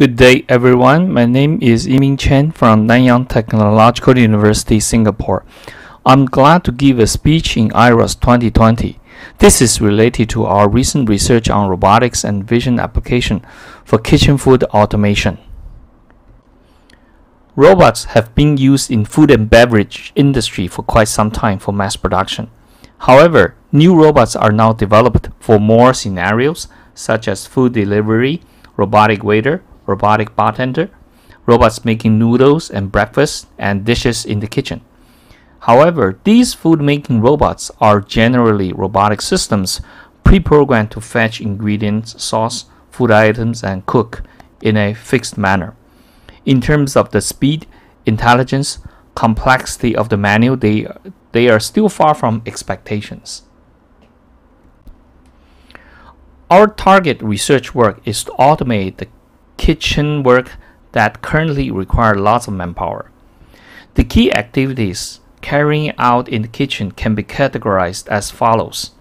Good day, everyone. My name is I-Ming Chen from Nanyang Technological University, Singapore. I'm glad to give a speech in IROS 2020. This is related to our recent research on robotics and vision application for kitchen food automation. Robots have been used in food and beverage industry for quite some time for mass production. However, new robots are now developed for more scenarios such as food delivery, robotic waiter, robotic bartender, robots making noodles and breakfast and dishes in the kitchen. However, these food making robots are generally robotic systems pre-programmed to fetch ingredients, sauce, food items and cook in a fixed manner. In terms of the speed, intelligence, complexity of the menu, they, they are still far from expectations. Our target research work is to automate the kitchen work that currently require lots of manpower. The key activities carrying out in the kitchen can be categorized as follows.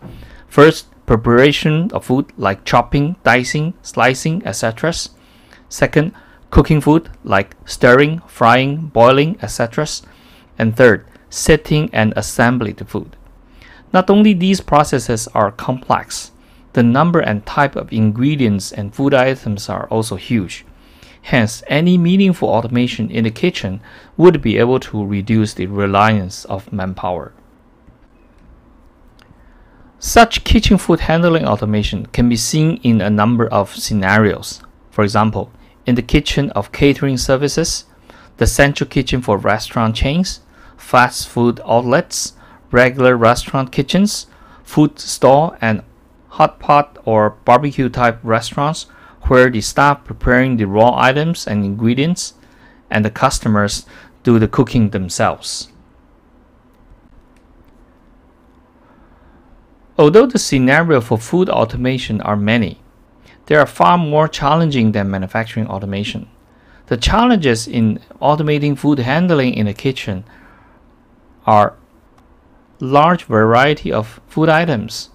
First, preparation of food like chopping, dicing, slicing, etc. Second, cooking food like stirring, frying, boiling, etc. And third, setting and assembling the food. Not only these processes are complex, the number and type of ingredients and food items are also huge. Hence, any meaningful automation in the kitchen would be able to reduce the reliance of manpower. Such kitchen food handling automation can be seen in a number of scenarios. For example, in the kitchen of catering services, the central kitchen for restaurant chains, fast food outlets, regular restaurant kitchens, food stall and hot pot or barbecue type restaurants where the staff preparing the raw items and ingredients and the customers do the cooking themselves. Although the scenario for food automation are many, they are far more challenging than manufacturing automation. The challenges in automating food handling in the kitchen are large variety of food items,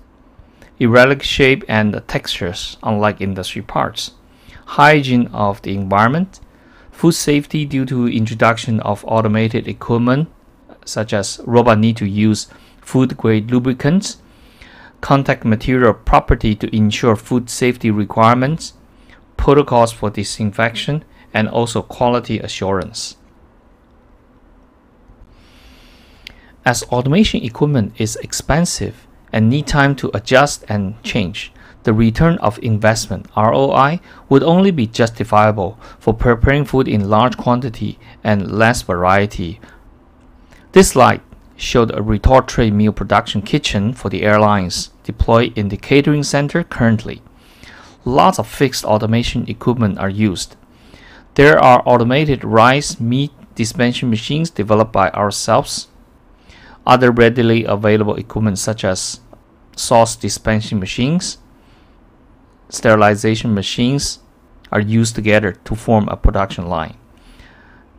erratic shape and textures unlike industry parts, hygiene of the environment, food safety due to introduction of automated equipment such as robot need to use food grade lubricants, contact material property to ensure food safety requirements, protocols for disinfection, and also quality assurance. As automation equipment is expensive and need time to adjust and change, the return of investment ROI would only be justifiable for preparing food in large quantity and less variety. This slide showed a retort tray meal production kitchen for the airlines deployed in the catering center currently. Lots of fixed automation equipment are used. There are automated rice meat dispensing machines developed by ourselves. Other readily available equipment such as sauce dispensing machines, sterilization machines are used together to form a production line.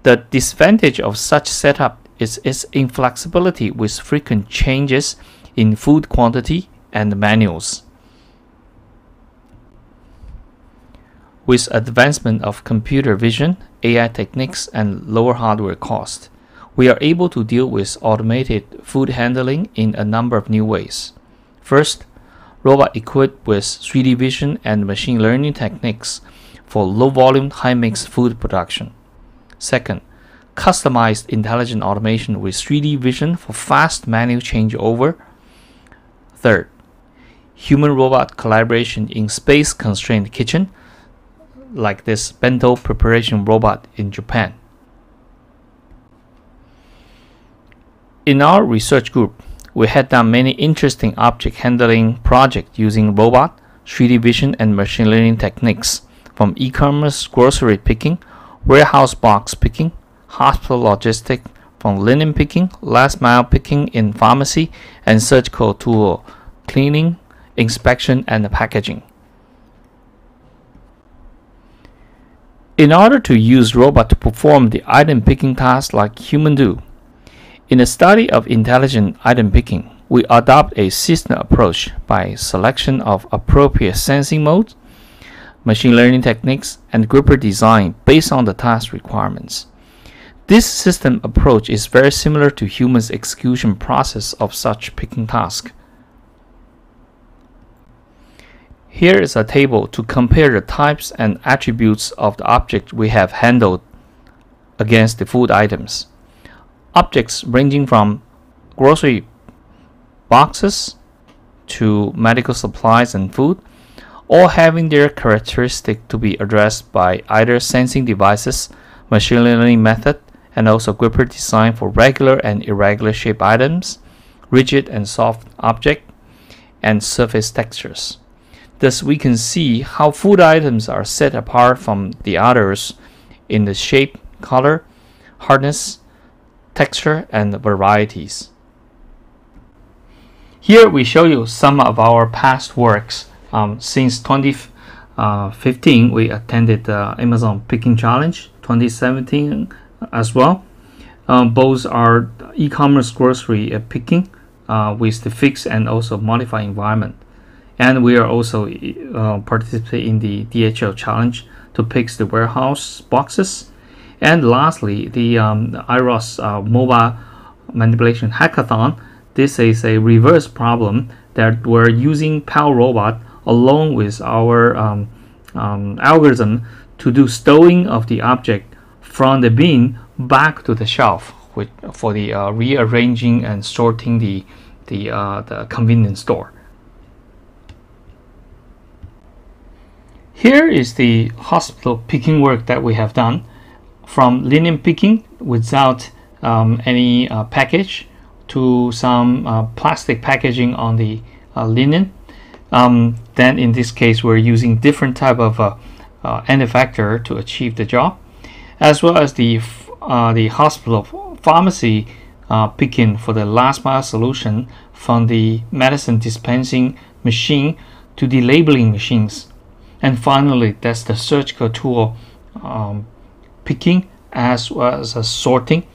The disadvantage of such setup is its inflexibility with frequent changes in food quantity and manuals. With advancement of computer vision, AI techniques, and lower hardware cost, we are able to deal with automated food handling in a number of new ways. First, robot equipped with 3D vision and machine learning techniques for low volume, high mix food production. Second, customized intelligent automation with 3D vision for fast manual changeover. Third, human robot collaboration in space constrained kitchen, like this bento preparation robot in Japan. In our research group, we had done many interesting object handling projects using robot, 3D vision, and machine learning techniques from e-commerce grocery picking, warehouse box picking, hospital logistic, from linen picking, last mile picking in pharmacy, and surgical tool cleaning, inspection, and packaging. In order to use robot to perform the item picking task like human do, in the study of intelligent item picking, we adopt a system approach by selection of appropriate sensing modes, machine learning techniques, and gripper design based on the task requirements. This system approach is very similar to humans' execution process of such picking task. Here is a table to compare the types and attributes of the object we have handled against the food items. Objects ranging from grocery boxes to medical supplies and food, all having their characteristic to be addressed by either sensing devices, machine learning method, and also gripper design for regular and irregular shape items, rigid and soft object, and surface textures. Thus, we can see how food items are set apart from the others in the shape, color, hardness, texture, and varieties. Here we show you some of our past works. Um, since 2015, we attended the Amazon Picking Challenge 2017 as well. Um, both are e-commerce grocery uh, picking uh, with the fixed and also modified environment. And we are also uh, participating in the DHL challenge to pick the warehouse boxes. And lastly, the, um, IROS uh, mobile manipulation hackathon. This is a reverse problem that we're using Pal Robot along with our um, um, algorithm to do stowing of the object from the bin back to the shelf for the uh, rearranging and sorting the, the, uh, the convenience store. Here is the hospital picking work that we have done from linen picking without um, any uh, package to some uh, plastic packaging on the uh, linen. Um, then in this case we're using different type of uh, uh, effector to achieve the job as well as the uh, the hospital pharmacy picking for the last mile solution from the medicine dispensing machine to the labeling machines. And finally, that's the surgical tool um, picking as well as sorting.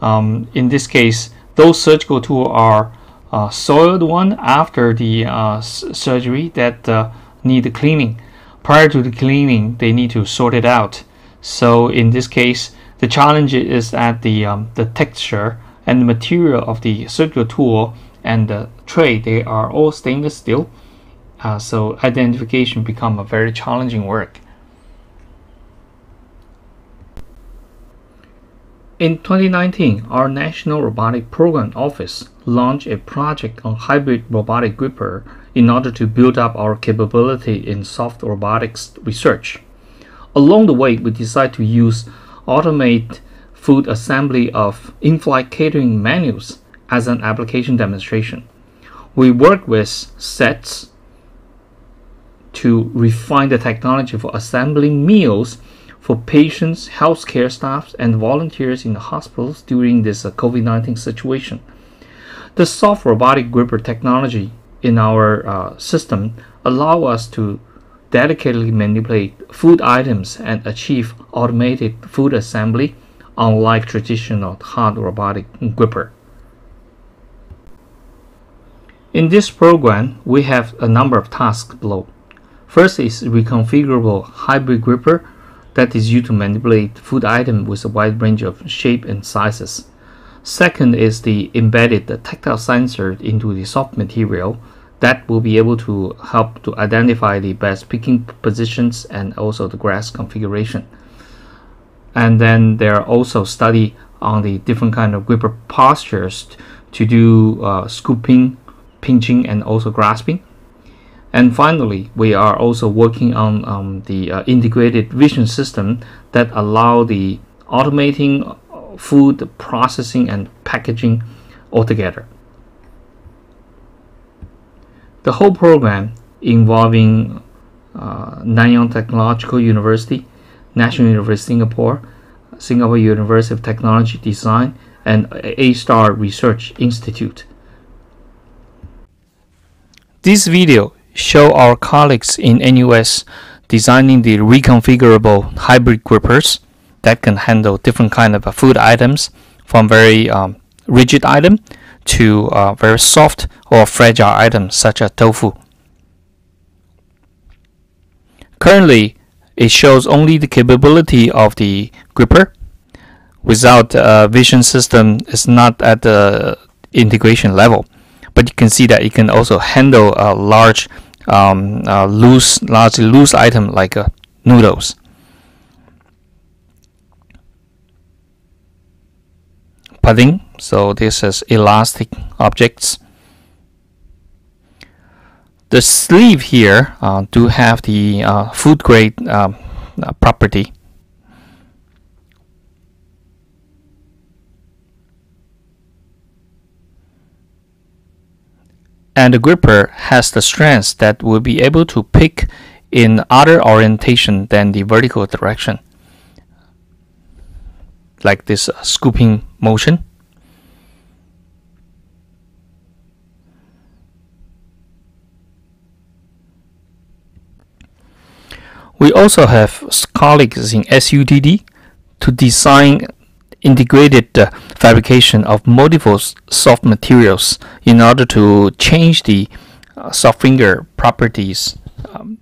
Um, in this case, those surgical tools are uh, soiled one after the uh, surgery that uh, need cleaning. Prior to the cleaning, they need to sort it out. So in this case, the challenge is that the, um, the texture and the material of the surgical tool and the tray, they are all stainless steel. Uh, so identification become a very challenging work. In 2019, our National Robotic Program Office launched a project on hybrid robotic gripper in order to build up our capability in soft robotics research. Along the way, we decided to use automate food assembly of in-flight catering menus as an application demonstration. We work with SATS to refine the technology for assembling meals for patients, healthcare staff, and volunteers in the hospitals during this uh, COVID-19 situation. The soft robotic gripper technology in our uh, system allow us to dedicatedly manipulate food items and achieve automated food assembly, unlike traditional hard robotic gripper. In this program, we have a number of tasks below. First is reconfigurable hybrid gripper that is used to manipulate food item with a wide range of shape and sizes. Second is the embedded tactile sensor into the soft material that will be able to help to identify the best picking positions and also the grasp configuration. And then there are also study on the different kind of gripper postures to do uh, scooping, pinching, and also grasping. And finally, we are also working on um, the uh, integrated vision system that allow the automating uh, food processing and packaging altogether. The whole program involving uh, Nanyang Technological University, National University of Singapore, Singapore University of Technology Design, and A-Star Research Institute. This video show our colleagues in NUS designing the reconfigurable hybrid grippers that can handle different kind of food items from very um, rigid item to uh, very soft or fragile items such as tofu. Currently, it shows only the capability of the gripper without a vision system it's not at the integration level but you can see that it can also handle a large um, uh, loose largely loose item like uh, noodles pudding so this is elastic objects the sleeve here uh, do have the uh, food grade um, uh, property. And the gripper has the strength that will be able to pick in other orientation than the vertical direction, like this uh, scooping motion. We also have colleagues in SUTD to design integrated uh, fabrication of multiple soft materials in order to change the uh, soft finger properties um,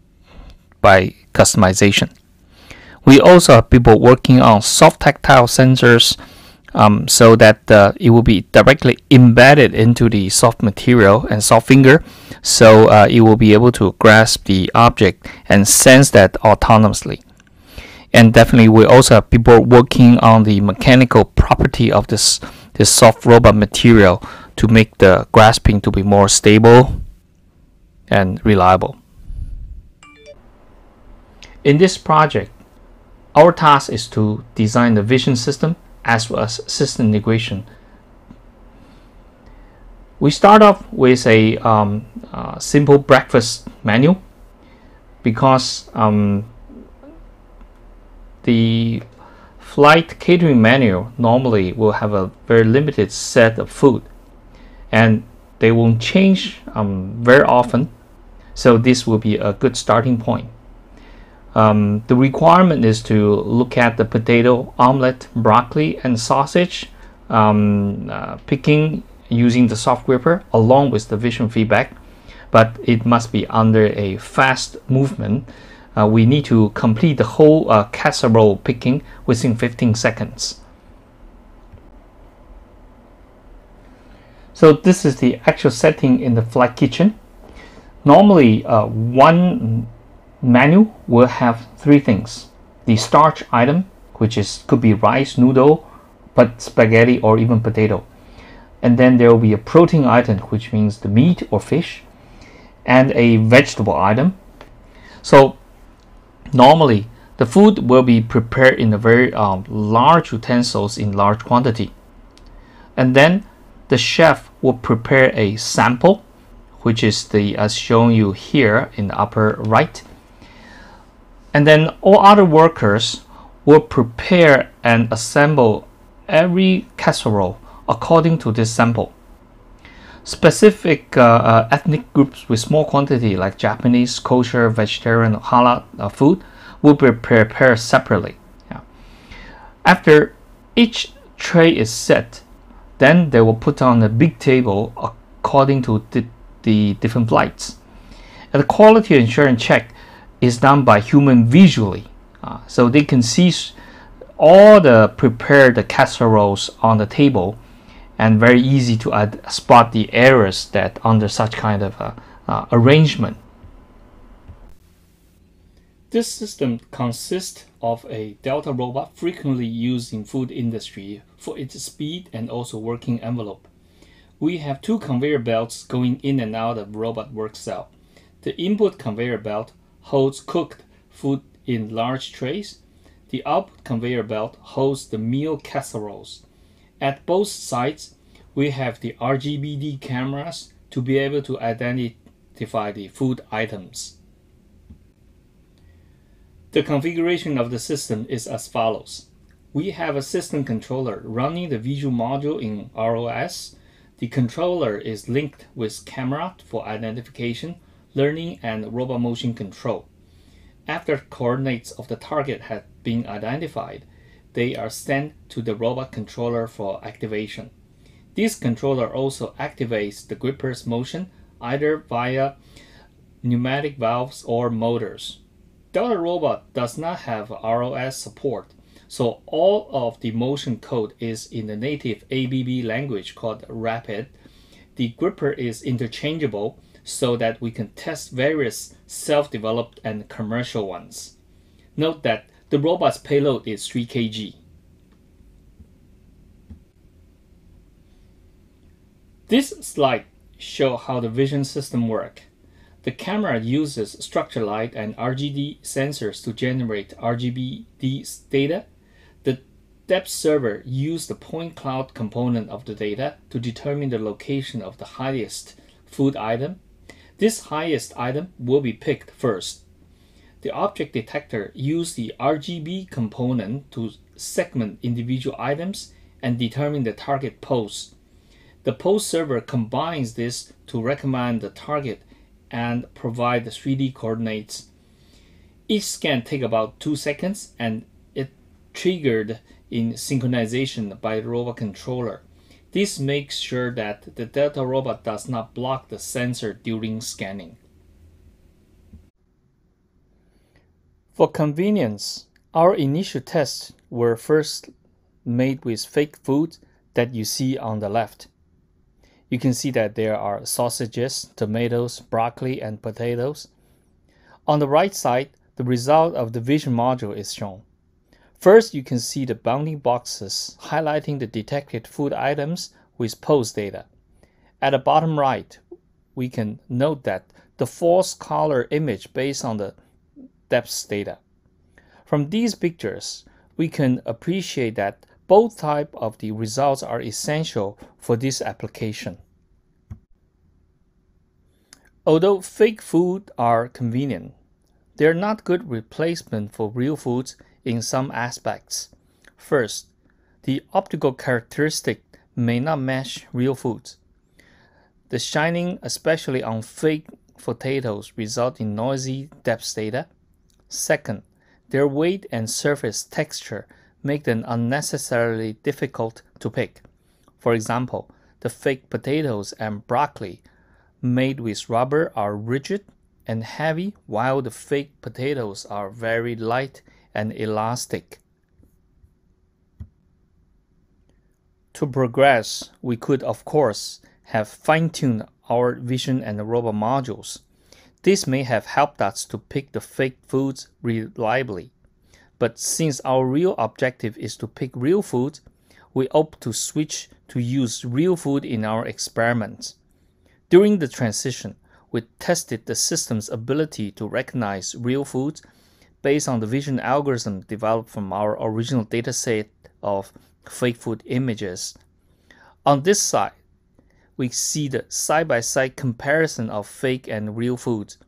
by customization. We also have people working on soft tactile sensors um, so that uh, it will be directly embedded into the soft material and soft finger so uh, it will be able to grasp the object and sense that autonomously and definitely we also have people working on the mechanical property of this this soft robot material to make the grasping to be more stable and reliable in this project our task is to design the vision system as well as system integration. We start off with a um, uh, simple breakfast menu because um, the flight catering menu normally will have a very limited set of food and they won't change um, very often so this will be a good starting point um, the requirement is to look at the potato, omelette, broccoli, and sausage, um, uh, picking using the soft gripper along with the vision feedback, but it must be under a fast movement. Uh, we need to complete the whole uh, casserole picking within 15 seconds. So this is the actual setting in the flight kitchen. Normally, uh, one menu will have three things the starch item which is could be rice noodle but spaghetti or even potato and then there will be a protein item which means the meat or fish and a vegetable item so normally the food will be prepared in a very um, large utensils in large quantity and then the chef will prepare a sample which is the as shown you here in the upper right and then all other workers will prepare and assemble every casserole according to this sample. Specific uh, uh, ethnic groups with small quantity like Japanese, kosher, vegetarian, halal uh, food will be prepared separately. Yeah. After each tray is set, then they will put on a big table according to the, the different flights. And the quality assurance check is done by human visually. Uh, so they can see all the prepared casseroles on the table and very easy to add, spot the errors that under such kind of uh, uh, arrangement. This system consists of a Delta robot frequently used in food industry for its speed and also working envelope. We have two conveyor belts going in and out of robot work cell. The input conveyor belt holds cooked food in large trays. The output conveyor belt holds the meal casseroles. At both sides, we have the RGBD cameras to be able to identify the food items. The configuration of the system is as follows. We have a system controller running the visual module in ROS. The controller is linked with camera for identification learning, and robot motion control. After coordinates of the target have been identified, they are sent to the robot controller for activation. This controller also activates the gripper's motion either via pneumatic valves or motors. Delta Robot does not have ROS support, so all of the motion code is in the native ABB language called Rapid. The gripper is interchangeable so that we can test various self-developed and commercial ones. Note that the robot's payload is 3 kg. This slide shows how the vision system works. The camera uses structured light and RGB sensors to generate RGBD data. The depth server uses the point cloud component of the data to determine the location of the highest food item. This highest item will be picked first. The object detector uses the RGB component to segment individual items and determine the target pose. The pose server combines this to recommend the target and provide the 3D coordinates. Each scan takes about 2 seconds and it triggered in synchronization by the robot controller. This makes sure that the Delta robot does not block the sensor during scanning. For convenience, our initial tests were first made with fake food that you see on the left you can see that there are sausages, tomatoes, broccoli, and potatoes. On the right side, the result of the vision module is shown. First, you can see the bounding boxes highlighting the detected food items with pose data. At the bottom right, we can note that the false color image based on the depth data. From these pictures, we can appreciate that both type of the results are essential for this application. Although fake food are convenient, they are not good replacement for real foods in some aspects. First, the optical characteristic may not match real foods. The shining, especially on fake potatoes, result in noisy depth data. Second, their weight and surface texture make them unnecessarily difficult to pick. For example, the fake potatoes and broccoli made with rubber are rigid and heavy, while the fake potatoes are very light and elastic. To progress, we could of course have fine-tuned our vision and robot modules. This may have helped us to pick the fake foods reliably. But since our real objective is to pick real food, we opt to switch to use real food in our experiments. During the transition, we tested the system's ability to recognize real food based on the vision algorithm developed from our original dataset of fake food images. On this side, we see the side-by-side -side comparison of fake and real foods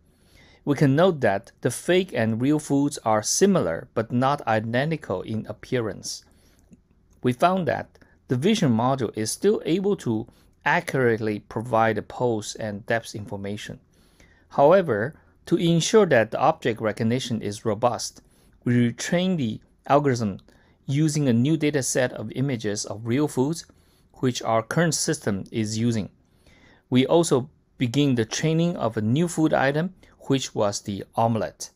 we can note that the fake and real foods are similar but not identical in appearance. We found that the vision module is still able to accurately provide the pose and depth information. However, to ensure that the object recognition is robust, we retrain the algorithm using a new data set of images of real foods, which our current system is using. We also begin the training of a new food item which was the omelette.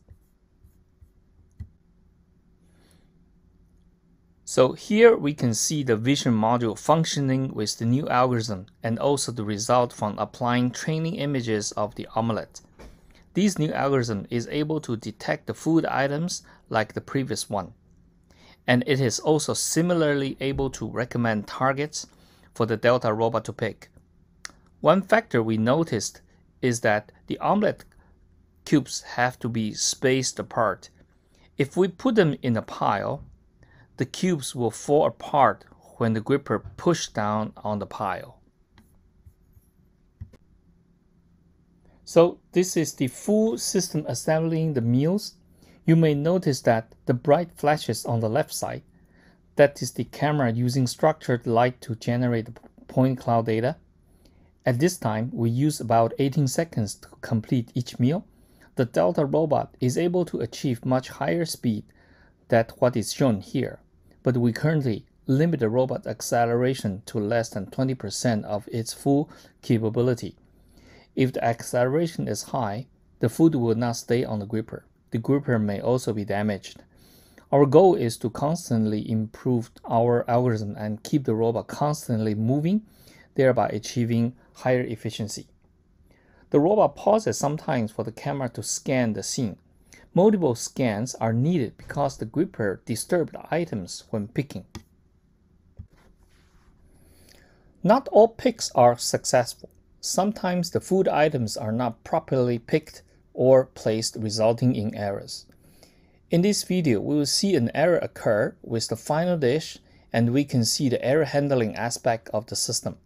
So here we can see the vision module functioning with the new algorithm and also the result from applying training images of the omelette. This new algorithm is able to detect the food items like the previous one. And it is also similarly able to recommend targets for the Delta robot to pick. One factor we noticed is that the omelette cubes have to be spaced apart. If we put them in a pile, the cubes will fall apart when the gripper pushes down on the pile. So this is the full system assembling the meals. You may notice that the bright flashes on the left side. That is the camera using structured light to generate point cloud data. At this time, we use about 18 seconds to complete each meal the Delta robot is able to achieve much higher speed than what is shown here, but we currently limit the robot acceleration to less than 20% of its full capability. If the acceleration is high, the food will not stay on the gripper. the gripper may also be damaged. Our goal is to constantly improve our algorithm and keep the robot constantly moving, thereby achieving higher efficiency. The robot pauses sometimes for the camera to scan the scene. Multiple scans are needed because the gripper disturbs items when picking. Not all picks are successful. Sometimes the food items are not properly picked or placed resulting in errors. In this video, we will see an error occur with the final dish and we can see the error handling aspect of the system.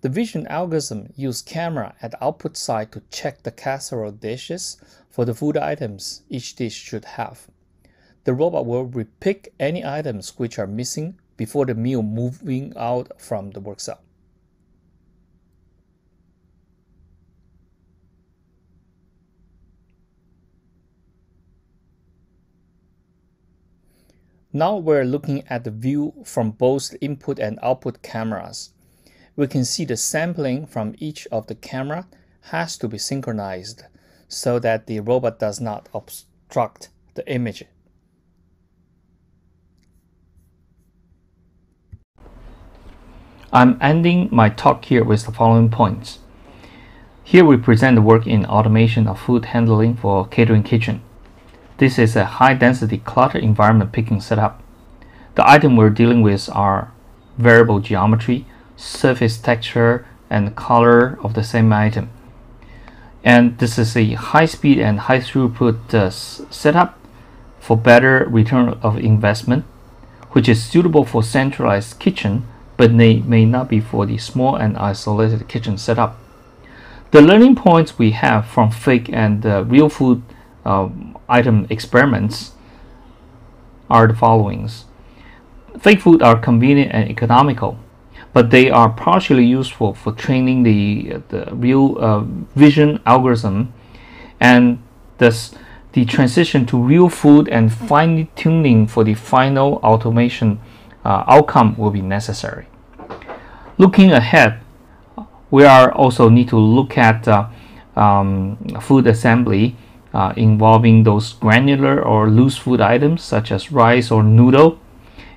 The vision algorithm uses camera at the output side to check the casserole dishes for the food items each dish should have. The robot will repick any items which are missing before the meal moving out from the work cell. Now we're looking at the view from both input and output cameras. We can see the sampling from each of the camera has to be synchronized so that the robot does not obstruct the image. I'm ending my talk here with the following points. Here we present the work in automation of food handling for catering kitchen. This is a high density clutter environment picking setup. The item we're dealing with are variable geometry, surface texture, and color of the same item. And this is a high speed and high throughput uh, setup for better return of investment, which is suitable for centralized kitchen, but may, may not be for the small and isolated kitchen setup. The learning points we have from fake and uh, real food uh, item experiments are the followings. Fake food are convenient and economical, but they are partially useful for training the, the real uh, vision algorithm and thus the transition to real food and fine tuning for the final automation uh, outcome will be necessary. Looking ahead, we are also need to look at uh, um, food assembly uh, involving those granular or loose food items such as rice or noodle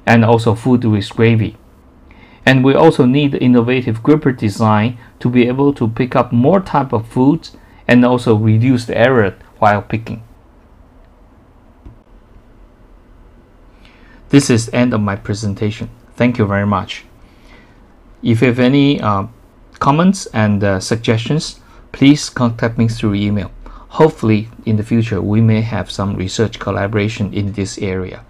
and also food with gravy. And we also need innovative gripper design to be able to pick up more type of foods and also reduce the error while picking. This is end of my presentation. Thank you very much. If you have any uh, comments and uh, suggestions, please contact me through email. Hopefully, in the future, we may have some research collaboration in this area.